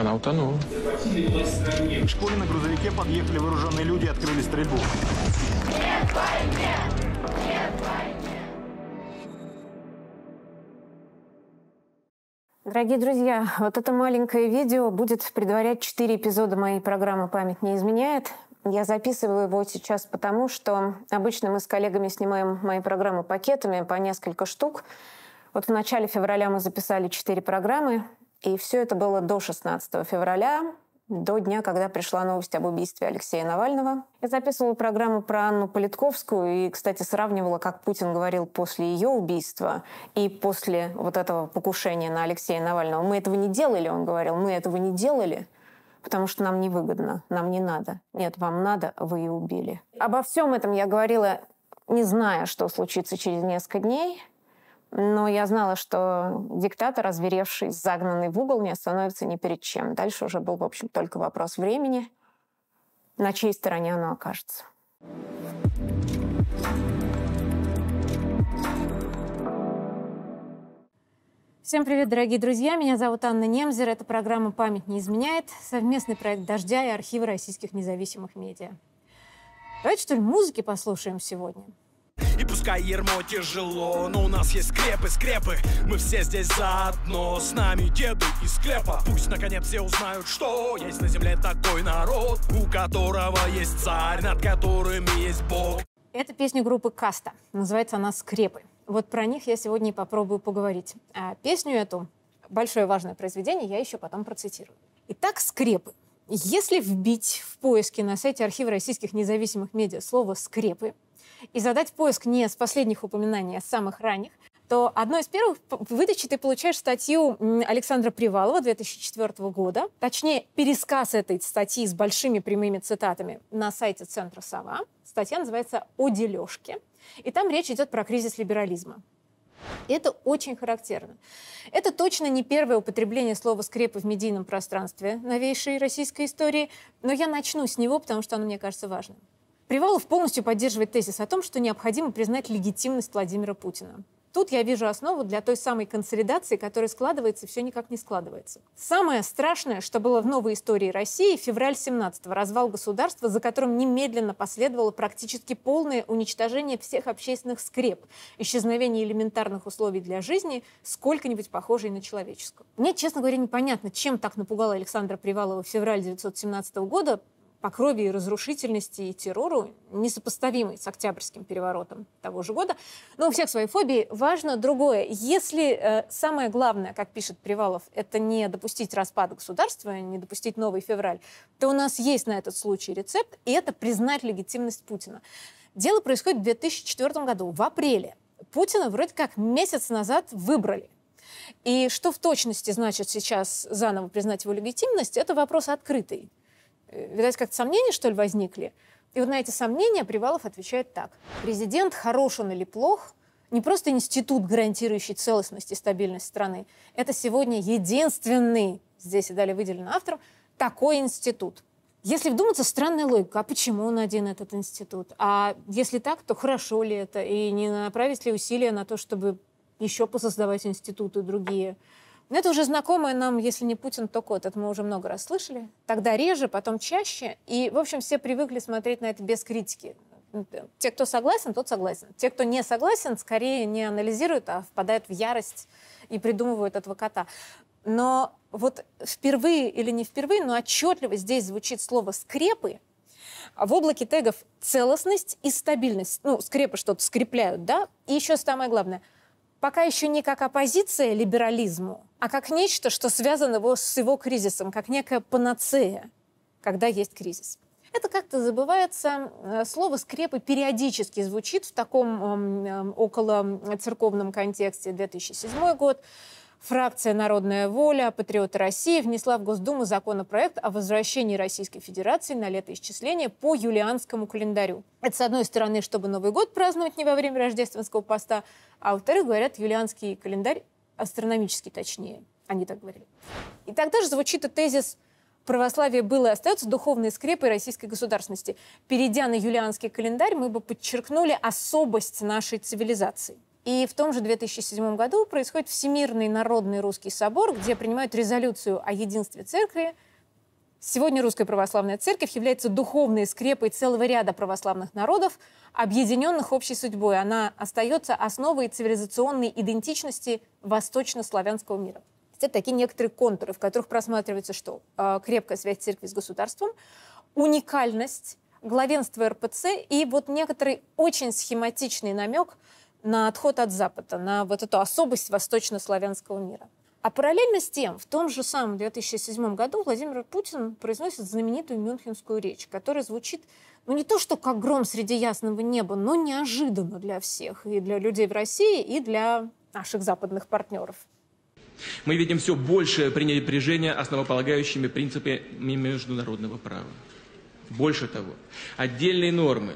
Она утонула. К школе на грузовике подъехали вооруженные люди и открыли стрельбу. Нет войне! Нет войне! Дорогие друзья, вот это маленькое видео будет предварять четыре эпизода моей программы «Память не изменяет». Я записываю его сейчас потому, что обычно мы с коллегами снимаем мои программы пакетами по несколько штук. Вот в начале февраля мы записали четыре программы, и все это было до 16 февраля, до дня, когда пришла новость об убийстве Алексея Навального. Я записывала программу про Анну Политковскую и, кстати, сравнивала, как Путин говорил после ее убийства и после вот этого покушения на Алексея Навального. Мы этого не делали, он говорил, мы этого не делали – потому что нам невыгодно, нам не надо. Нет, вам надо, вы и убили. Обо всем этом я говорила, не зная, что случится через несколько дней, но я знала, что диктатор, озверевший, загнанный в угол, не остановится ни перед чем. Дальше уже был, в общем, только вопрос времени, на чьей стороне оно окажется. Всем привет, дорогие друзья! Меня зовут Анна Немзер. Это программа «Память не изменяет», совместный проект «Дождя» и архивы российских независимых медиа. Давайте, что ли, музыки послушаем сегодня? И пускай ермо тяжело, но у нас есть скрепы, скрепы Мы все здесь заодно, с нами деды из склепа Пусть наконец все узнают, что есть на земле такой народ У которого есть царь, над которым есть Бог Это песня группы «Каста», называется она «Скрепы» вот про них я сегодня и попробую поговорить. А песню эту, большое важное произведение, я еще потом процитирую. Итак, скрепы. Если вбить в поиске на сайте архива российских независимых медиа слово «скрепы» и задать поиск не с последних упоминаний, а с самых ранних, то одно из первых выдачи ты получаешь статью Александра Привалова 2004 года, точнее, пересказ этой статьи с большими прямыми цитатами на сайте Центра «Сова». Статья называется «О дележке». И там речь идет про кризис либерализма. Это очень характерно. Это точно не первое употребление слова «скрепы» в медийном пространстве новейшей российской истории, но я начну с него, потому что оно мне кажется важным. Привалов полностью поддерживает тезис о том, что необходимо признать легитимность Владимира Путина. Тут я вижу основу для той самой консолидации, которая складывается и все никак не складывается. Самое страшное, что было в новой истории России, февраль 17-го, развал государства, за которым немедленно последовало практически полное уничтожение всех общественных скреп, исчезновение элементарных условий для жизни, сколько-нибудь похожей на человеческую. Мне, честно говоря, непонятно, чем так напугало Александра Привалова в феврале 1917 года, по крови и разрушительности и террору, несопоставимый с Октябрьским переворотом того же года. Но у всех свои фобии. Важно другое. Если э, самое главное, как пишет Привалов, это не допустить распада государства, не допустить новый февраль, то у нас есть на этот случай рецепт, и это признать легитимность Путина. Дело происходит в 2004 году, в апреле. Путина вроде как месяц назад выбрали. И что в точности значит сейчас заново признать его легитимность, это вопрос открытый. Э, видать, как-то сомнения, что ли, возникли. И вот на эти сомнения Привалов отвечает так. Президент, хорош он или плох, не просто институт, гарантирующий целостность и стабильность страны. Это сегодня единственный, здесь и далее выделен автором, такой институт. Если вдуматься, странная логика. А почему он один, этот институт? А если так, то хорошо ли это? И не направить ли усилия на то, чтобы еще посоздавать институты другие? Но это уже знакомое нам, если не Путин, то кот. Это мы уже много раз слышали. Тогда реже, потом чаще. И, в общем, все привыкли смотреть на это без критики. Те, кто согласен, тот согласен. Те, кто не согласен, скорее не анализируют, а впадают в ярость и придумывают этого кота. Но вот впервые или не впервые, но отчетливо здесь звучит слово «скрепы», а в облаке тегов целостность и стабильность. Ну, скрепы что-то скрепляют, да? И еще самое главное – пока еще не как оппозиция либерализму, а как нечто, что связано его с его кризисом, как некая панацея, когда есть кризис. Это как-то забывается. Э, слово «скрепы» периодически звучит в таком эм, эм, около церковном контексте. 2007 год. Фракция «Народная воля», «Патриоты России» внесла в Госдуму законопроект о возвращении Российской Федерации на летоисчисление по юлианскому календарю. Это, с одной стороны, чтобы Новый год праздновать не во время рождественского поста, а во-вторых, говорят, юлианский календарь, астрономический точнее, они так говорили. И тогда же звучит и тезис православие было и остается духовной скрепой российской государственности. Перейдя на юлианский календарь, мы бы подчеркнули особость нашей цивилизации. И в том же 2007 году происходит Всемирный народный русский собор, где принимают резолюцию о единстве церкви. Сегодня Русская Православная Церковь является духовной скрепой целого ряда православных народов, объединенных общей судьбой. Она остается основой цивилизационной идентичности восточнославянского мира. Это такие некоторые контуры, в которых просматривается что? А, крепкая связь церкви с государством, уникальность, главенство РПЦ и вот некоторый очень схематичный намек на отход от Запада, на вот эту особость восточнославянского мира. А параллельно с тем, в том же самом 2007 году Владимир Путин произносит знаменитую мюнхенскую речь, которая звучит, ну не то что как гром среди ясного неба, но неожиданно для всех, и для людей в России, и для наших западных партнеров. Мы видим все большее пренебрежение основополагающими принципами международного права. Больше того, отдельные нормы,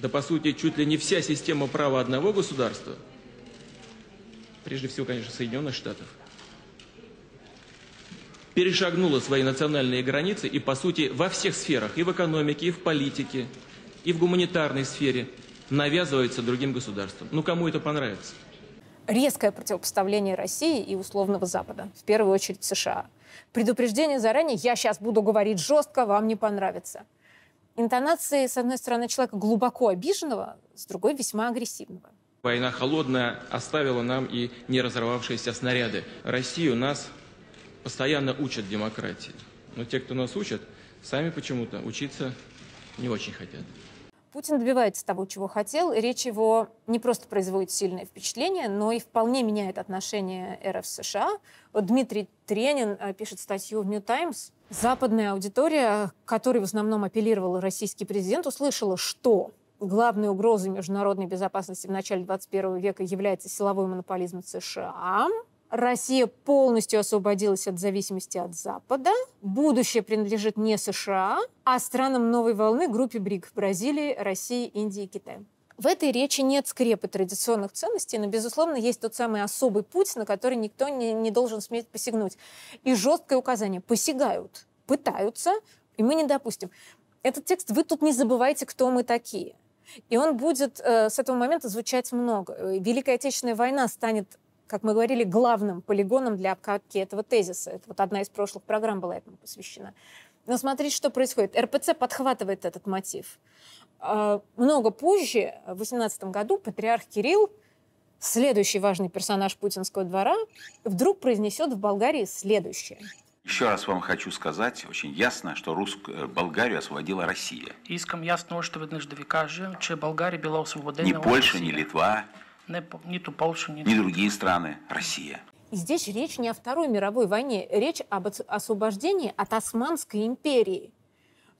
да по сути чуть ли не вся система права одного государства, прежде всего, конечно, Соединенных Штатов, перешагнула свои национальные границы и, по сути, во всех сферах, и в экономике, и в политике, и в гуманитарной сфере, навязывается другим государствам. Ну, кому это понравится? резкое противопоставление России и условного Запада, в первую очередь США. Предупреждение заранее, я сейчас буду говорить жестко, вам не понравится. Интонации, с одной стороны, человека глубоко обиженного, с другой весьма агрессивного. Война холодная оставила нам и не разорвавшиеся снаряды. Россию нас постоянно учат демократии. Но те, кто нас учат, сами почему-то учиться не очень хотят. Путин добивается того, чего хотел. Речь его не просто производит сильное впечатление, но и вполне меняет отношение РФ США. Вот Дмитрий Тренин э, пишет статью в New Times. Западная аудитория, которой в основном апеллировал российский президент, услышала, что главной угрозой международной безопасности в начале 21 века является силовой монополизм США, Россия полностью освободилась от зависимости от Запада. Будущее принадлежит не США, а странам новой волны группе БРИК – Бразилии, России, Индии и Китая. В этой речи нет скрепы традиционных ценностей, но, безусловно, есть тот самый особый путь, на который никто не, не должен сметь посягнуть. И жесткое указание – посягают, пытаются, и мы не допустим. Этот текст вы тут не забывайте, кто мы такие. И он будет э, с этого момента звучать много. Великая Отечественная война станет как мы говорили, главным полигоном для обкатки этого тезиса. Это вот одна из прошлых программ была этому посвящена. Но смотрите, что происходит. РПЦ подхватывает этот мотив. А, много позже, в 18 году, патриарх Кирилл, следующий важный персонаж путинского двора, вдруг произнесет в Болгарии следующее. Еще раз вам хочу сказать очень ясно, что Русск... Болгарию освободила Россия. Искам ясно да ви кажа, че България била освободена Ни Польша, ни Литва, нету Польши, ни другие страны, Россия. И здесь речь не о Второй мировой войне, речь об освобождении от Османской империи.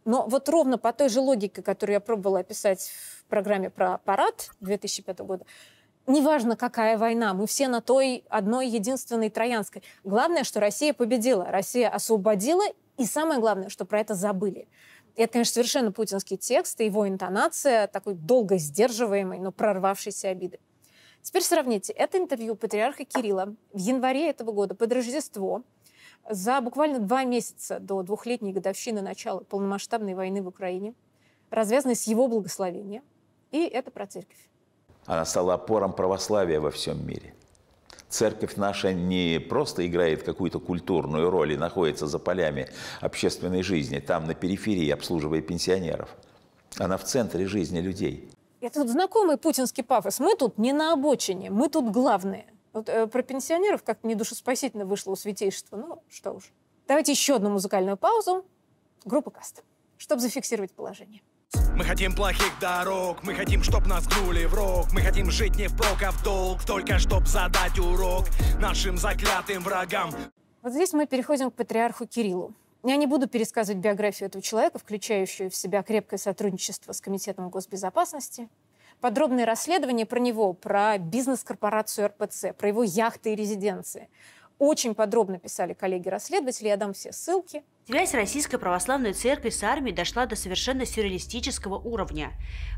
Но вот ровно по той же логике, которую я пробовала описать в программе про парад 2005 года, неважно, какая война, мы все на той одной единственной Троянской. Главное, что Россия победила, Россия освободила, и самое главное, что про это забыли. Это, конечно, совершенно путинский текст, и его интонация такой долго сдерживаемой, но прорвавшейся обиды. Теперь сравните. Это интервью патриарха Кирилла в январе этого года под Рождество за буквально два месяца до двухлетней годовщины начала полномасштабной войны в Украине, развязанной с его благословения. И это про церковь. Она стала опором православия во всем мире. Церковь наша не просто играет какую-то культурную роль и находится за полями общественной жизни, там на периферии обслуживая пенсионеров. Она в центре жизни людей. Это вот знакомый путинский пафос. Мы тут не на обочине, мы тут главные. Вот, э, про пенсионеров как-то недушеспасительно вышло у святейшества. Ну, что уж. Давайте еще одну музыкальную паузу. Группа Каст, чтобы зафиксировать положение. Мы хотим плохих дорог, мы хотим, чтоб нас гнули в рог Мы хотим жить не впрок, а в долг, только чтоб задать урок Нашим заклятым врагам Вот здесь мы переходим к патриарху Кириллу. Я не буду пересказывать биографию этого человека, включающую в себя крепкое сотрудничество с Комитетом госбезопасности, подробные расследования про него, про бизнес-корпорацию РПЦ, про его яхты и резиденции. Очень подробно писали коллеги-расследователи, я дам все ссылки. Связь Российской Православной Церкви с армией дошла до совершенно сюрреалистического уровня.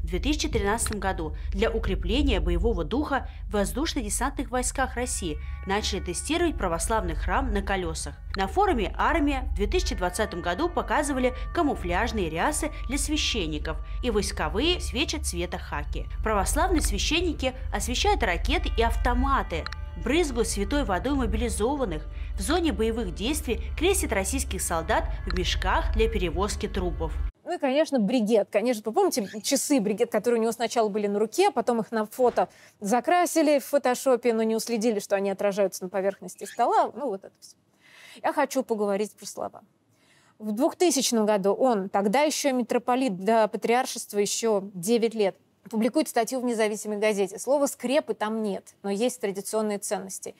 В 2013 году для укрепления боевого духа в воздушно-десантных войсках России начали тестировать православный храм на колесах. На форуме «Армия» в 2020 году показывали камуфляжные рясы для священников и войсковые свечи цвета хаки. Православные священники освещают ракеты и автоматы – брызгают святой водой мобилизованных. В зоне боевых действий крестят российских солдат в мешках для перевозки трупов. Ну и, конечно, бригет. Конечно, помните часы бригет, которые у него сначала были на руке, а потом их на фото закрасили в фотошопе, но не уследили, что они отражаются на поверхности стола. Ну, вот это все. Я хочу поговорить про слова. В 2000 году он, тогда еще митрополит до патриаршества еще 9 лет, публикует статью в независимой газете. Слова «скрепы» там нет, но есть традиционные ценности.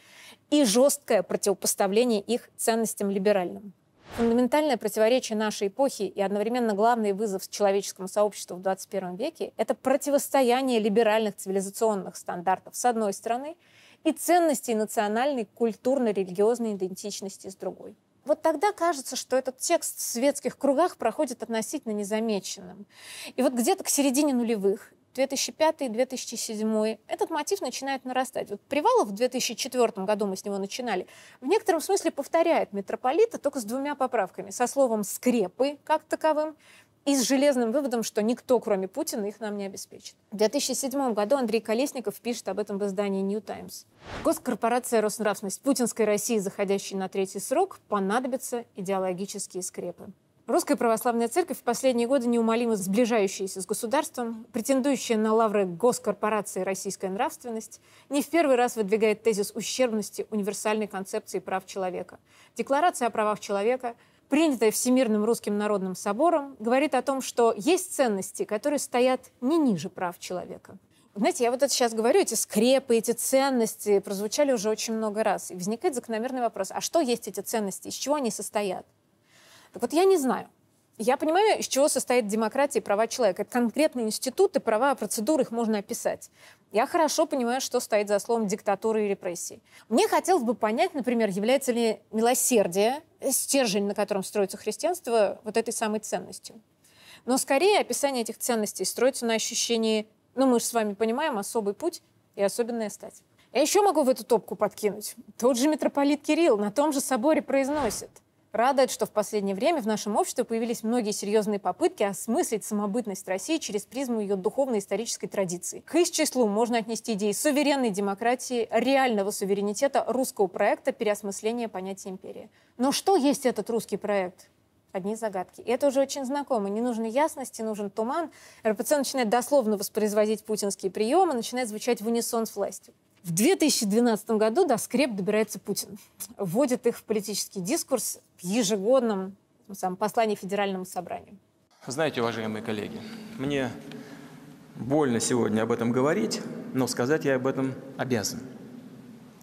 И жесткое противопоставление их ценностям либеральным. Фундаментальное противоречие нашей эпохи и одновременно главный вызов человеческому сообществу в 21 веке – это противостояние либеральных цивилизационных стандартов с одной стороны и ценностей национальной культурно-религиозной идентичности с другой. Вот тогда кажется, что этот текст в светских кругах проходит относительно незамеченным. И вот где-то к середине нулевых 2005-2007, этот мотив начинает нарастать. Вот Привалов в 2004 году мы с него начинали, в некотором смысле повторяет митрополита, только с двумя поправками. Со словом «скрепы» как таковым и с железным выводом, что никто, кроме Путина, их нам не обеспечит. В 2007 году Андрей Колесников пишет об этом в издании New Times. Госкорпорация «Роснравственность» путинской России, заходящей на третий срок, понадобятся идеологические скрепы. Русская православная церковь в последние годы неумолимо сближающаяся с государством, претендующая на лавры госкорпорации «Российская нравственность», не в первый раз выдвигает тезис ущербности универсальной концепции прав человека. Декларация о правах человека, принятая Всемирным русским народным собором, говорит о том, что есть ценности, которые стоят не ниже прав человека. Знаете, я вот это сейчас говорю, эти скрепы, эти ценности прозвучали уже очень много раз. И возникает закономерный вопрос, а что есть эти ценности, из чего они состоят? Так вот я не знаю. Я понимаю, из чего состоит демократия и права человека. Это конкретные институты, права, процедуры, их можно описать. Я хорошо понимаю, что стоит за словом диктатуры и репрессии. Мне хотелось бы понять, например, является ли милосердие, стержень, на котором строится христианство, вот этой самой ценностью. Но скорее описание этих ценностей строится на ощущении, ну мы же с вами понимаем, особый путь и особенная стать. Я еще могу в эту топку подкинуть. Тот же митрополит Кирилл на том же соборе произносит – Радует, что в последнее время в нашем обществе появились многие серьезные попытки осмыслить самобытность России через призму ее духовно-исторической традиции. К их числу можно отнести идеи суверенной демократии, реального суверенитета русского проекта переосмысления понятия империи. Но что есть этот русский проект? одни загадки. И это уже очень знакомо. Не нужны ясности, нужен туман. РПЦ начинает дословно воспроизводить путинские приемы, начинает звучать в унисон с властью. В 2012 году до скреп добирается Путин. Вводит их в политический дискурс в ежегодном самом послании Федеральному собранию. Знаете, уважаемые коллеги, мне больно сегодня об этом говорить, но сказать я об этом обязан.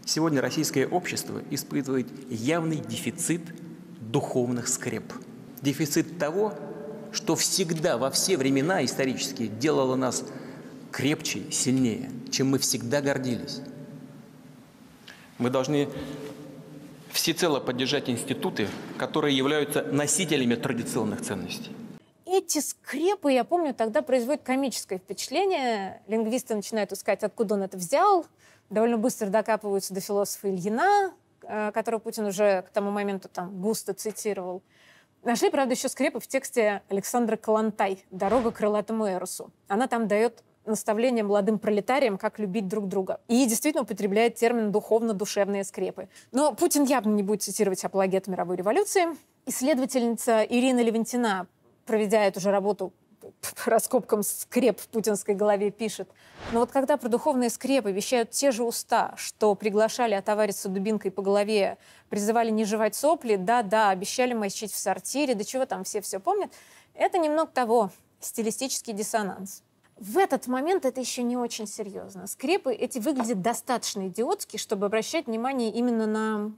Сегодня российское общество испытывает явный дефицит духовных скреп. Дефицит того, что всегда, во все времена исторические делало нас крепче, сильнее, чем мы всегда гордились. Мы должны всецело поддержать институты, которые являются носителями традиционных ценностей. Эти скрепы, я помню, тогда производят комическое впечатление. Лингвисты начинают искать, откуда он это взял. Довольно быстро докапываются до философа Ильина, э, которого Путин уже к тому моменту там густо цитировал. Нашли, правда, еще скрепы в тексте Александра Калантай «Дорога к крылатому Эросу». Она там дает наставление молодым пролетариям, как любить друг друга. И действительно употребляет термин «духовно-душевные скрепы». Но Путин явно не будет цитировать апологет мировой революции. Исследовательница Ирина Левентина, проведя эту же работу по раскопкам скреп в путинской голове пишет. Но вот когда про духовные скрепы вещают те же уста, что приглашали отовариться дубинкой по голове, призывали не жевать сопли, да-да, обещали мочить в сортире, да чего там все все помнят, это немного того, стилистический диссонанс. В этот момент это еще не очень серьезно. Скрепы эти выглядят достаточно идиотски, чтобы обращать внимание именно на,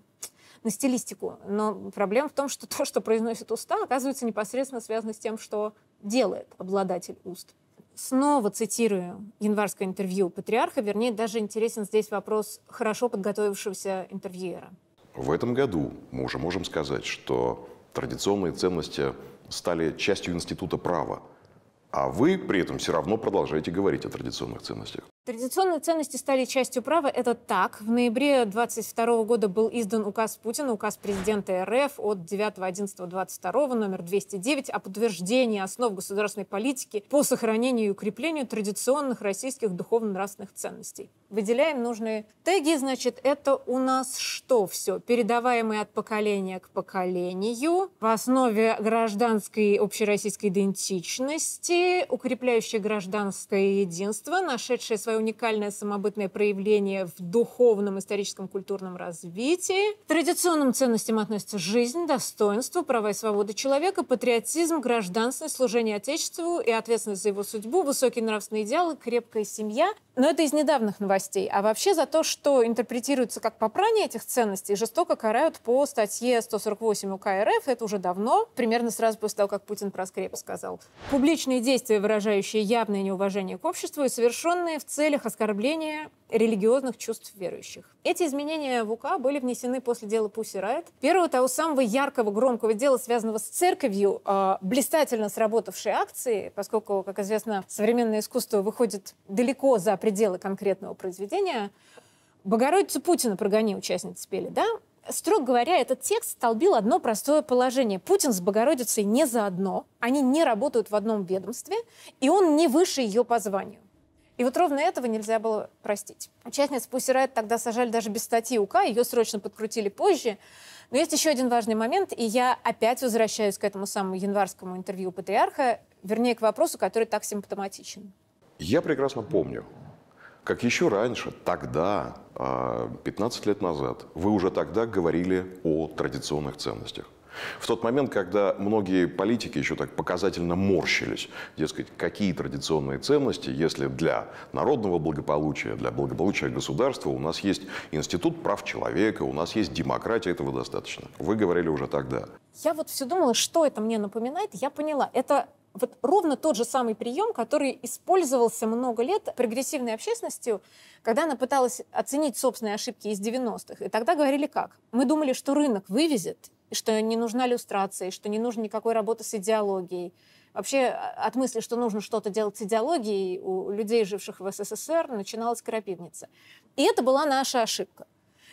на стилистику. Но проблема в том, что то, что произносит уста, оказывается непосредственно связано с тем, что делает обладатель уст. Снова цитирую январское интервью патриарха, вернее, даже интересен здесь вопрос хорошо подготовившегося интервьюера. В этом году мы уже можем сказать, что традиционные ценности стали частью института права. А вы при этом все равно продолжаете говорить о традиционных ценностях. Традиционные ценности стали частью права. Это так. В ноябре 22 года был издан указ Путина, указ президента РФ от 9.11.22, номер 209, о подтверждении основ государственной политики по сохранению и укреплению традиционных российских духовно-нравственных ценностей. Выделяем нужные теги. Значит, это у нас что все? Передаваемые от поколения к поколению, в основе гражданской общероссийской идентичности, укрепляющее гражданское единство, нашедшее свое свое уникальное самобытное проявление в духовном, историческом, культурном развитии. К традиционным ценностям относятся жизнь, достоинство, права и свободы человека, патриотизм, гражданственность, служение Отечеству и ответственность за его судьбу, высокие нравственные идеалы, крепкая семья. Но это из недавних новостей. А вообще за то, что интерпретируется как попрание этих ценностей, жестоко карают по статье 148 УК РФ. Это уже давно, примерно сразу после того, как Путин про скреп сказал. Публичные действия, выражающие явное неуважение к обществу и совершенные в целом целях оскорбления религиозных чувств верующих. Эти изменения в УК были внесены после дела Пусси Райт, первого того самого яркого, громкого дела, связанного с церковью, э, блистательно сработавшей акции, поскольку, как известно, современное искусство выходит далеко за пределы конкретного произведения. «Богородицу Путина прогони» участницы спели, да? Строго говоря, этот текст столбил одно простое положение. Путин с Богородицей не заодно, они не работают в одном ведомстве, и он не выше ее по званию. И вот ровно этого нельзя было простить. Участниц Pussy Riot тогда сажали даже без статьи УК, ее срочно подкрутили позже. Но есть еще один важный момент, и я опять возвращаюсь к этому самому январскому интервью патриарха, вернее, к вопросу, который так симптоматичен. Я прекрасно помню, как еще раньше, тогда, 15 а, лет назад, вы уже тогда говорили о традиционных ценностях. В тот момент, когда многие политики еще так показательно морщились, дескать, какие традиционные ценности, если для народного благополучия, для благополучия государства у нас есть институт прав человека, у нас есть демократия, этого достаточно. Вы говорили уже тогда. Я вот все думала, что это мне напоминает, я поняла. Это вот ровно тот же самый прием, который использовался много лет прогрессивной общественностью, когда она пыталась оценить собственные ошибки из 90-х. И тогда говорили как? Мы думали, что рынок вывезет, что не нужна люстрация, и что не нужно никакой работы с идеологией. Вообще а, от мысли, что нужно что-то делать с идеологией, у людей, живших в СССР, начиналась крапивница. И это была наша ошибка.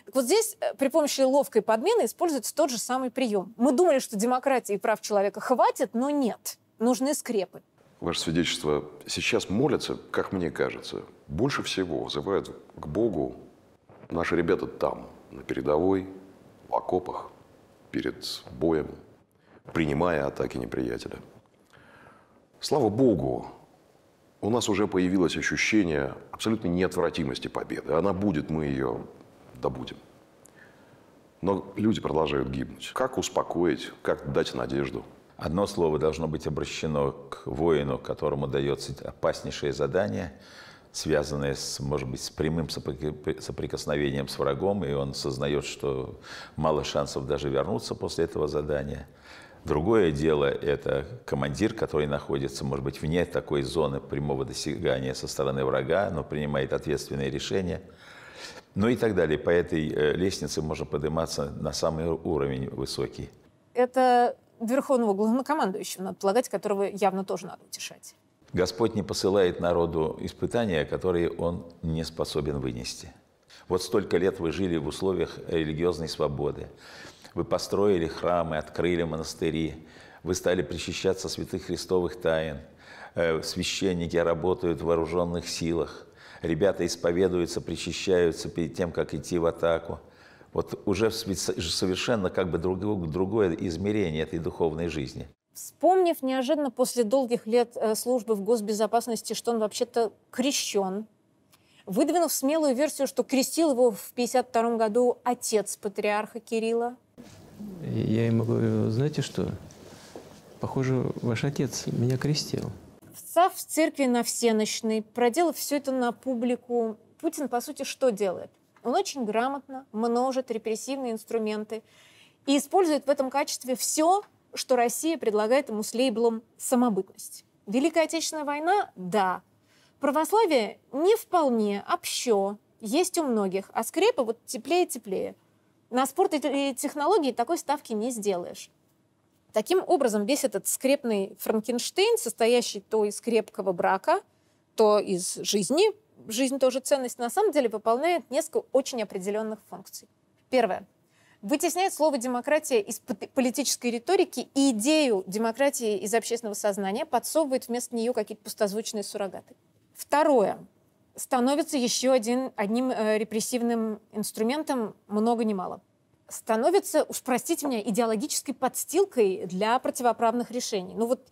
Так вот здесь э, при помощи ловкой подмены используется тот же самый прием. Мы думали, что демократии и прав человека хватит, но нет. Нужны скрепы. Ваше свидетельство сейчас молятся, как мне кажется, больше всего взывают к Богу наши ребята там, на передовой, в окопах, перед боем, принимая атаки неприятеля. Слава Богу, у нас уже появилось ощущение абсолютной неотвратимости победы. Она будет, мы ее добудем. Но люди продолжают гибнуть. Как успокоить, как дать надежду? Одно слово должно быть обращено к воину, которому дается опаснейшее задание – связанные, с, может быть, с прямым соприкосновением с врагом, и он сознает, что мало шансов даже вернуться после этого задания. Другое дело – это командир, который находится, может быть, вне такой зоны прямого достигания со стороны врага, но принимает ответственные решения. Ну и так далее. По этой э, лестнице можно подниматься на самый уровень высокий. Это верховного главнокомандующего, надо полагать, которого явно тоже надо утешать. Господь не посылает народу испытания, которые он не способен вынести. Вот столько лет вы жили в условиях религиозной свободы. Вы построили храмы, открыли монастыри, вы стали причащаться святых христовых тайн. Э, священники работают в вооруженных силах. Ребята исповедуются, причащаются перед тем, как идти в атаку. Вот уже совершенно как бы другое измерение этой духовной жизни. Вспомнив неожиданно после долгих лет э, службы в госбезопасности, что он вообще-то крещен, выдвинув смелую версию, что крестил его в 1952 году отец патриарха Кирилла. Я ему говорю, знаете что, похоже, ваш отец меня крестил. Встав в церкви на всеночной, проделав все это на публику, Путин, по сути, что делает? Он очень грамотно множит репрессивные инструменты и использует в этом качестве все, что Россия предлагает ему с лейблом «самобытность». Великая Отечественная война – да. Православие – не вполне, общо, есть у многих, а скрепы вот теплее-теплее. На спорт и технологии такой ставки не сделаешь. Таким образом, весь этот скрепный Франкенштейн, состоящий то из крепкого брака, то из жизни, жизнь тоже ценность, на самом деле выполняет несколько очень определенных функций. Первое. Вытесняет слово «демократия» из политической риторики и идею демократии из общественного сознания, подсовывает вместо нее какие-то пустозвучные суррогаты. Второе. Становится еще один, одним э, репрессивным инструментом много ни мало становится, уж простите меня, идеологической подстилкой для противоправных решений. Ну вот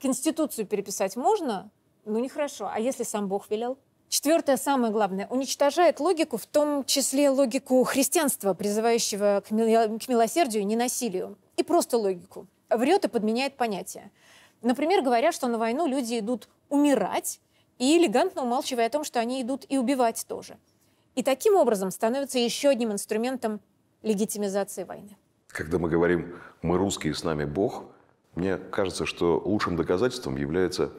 Конституцию переписать можно, ну нехорошо. А если сам Бог велел? Четвертое, самое главное, уничтожает логику, в том числе логику христианства, призывающего к милосердию и ненасилию. И просто логику. Врет и подменяет понятия. Например, говоря, что на войну люди идут умирать, и элегантно умалчивая о том, что они идут и убивать тоже. И таким образом становится еще одним инструментом легитимизации войны. Когда мы говорим «мы русские, с нами Бог», мне кажется, что лучшим доказательством является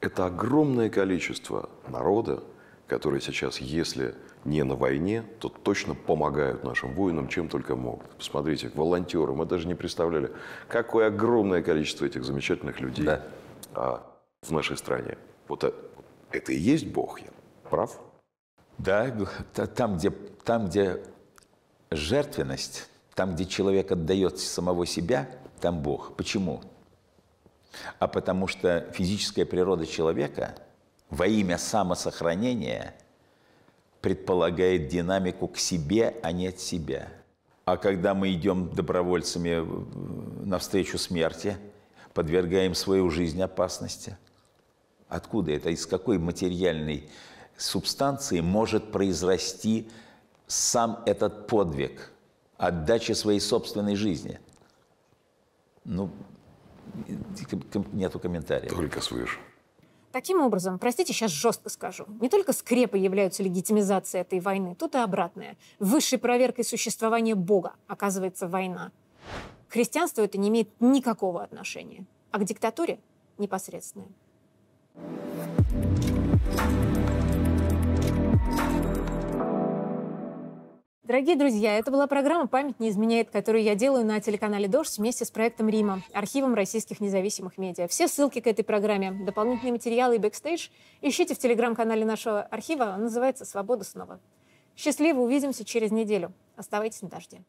это огромное количество народа, которые сейчас, если не на войне, то точно помогают нашим воинам, чем только могут. Посмотрите, волонтеры, мы даже не представляли, какое огромное количество этих замечательных людей да. а, в нашей стране. Вот это, это и есть Бог, я прав? Да, там, где, там, где жертвенность, там, где человек отдает самого себя, там Бог. Почему? А потому что физическая природа человека во имя самосохранения предполагает динамику к себе, а не от себя. А когда мы идем добровольцами навстречу смерти, подвергаем свою жизнь опасности, откуда это, из какой материальной субстанции может произрасти сам этот подвиг, отдача своей собственной жизни. Ну, нету комментариев. Только свыше. Таким образом, простите, сейчас жестко скажу, не только скрепы являются легитимизацией этой войны, тут и обратное. Высшей проверкой существования Бога оказывается война. К христианству это не имеет никакого отношения, а к диктатуре непосредственное. Дорогие друзья, это была программа «Память не изменяет», которую я делаю на телеканале «Дождь» вместе с проектом «Рима», архивом российских независимых медиа. Все ссылки к этой программе, дополнительные материалы и бэкстейдж ищите в телеграм-канале нашего архива. Он называется «Свобода снова». Счастливо, увидимся через неделю. Оставайтесь на «Дожде».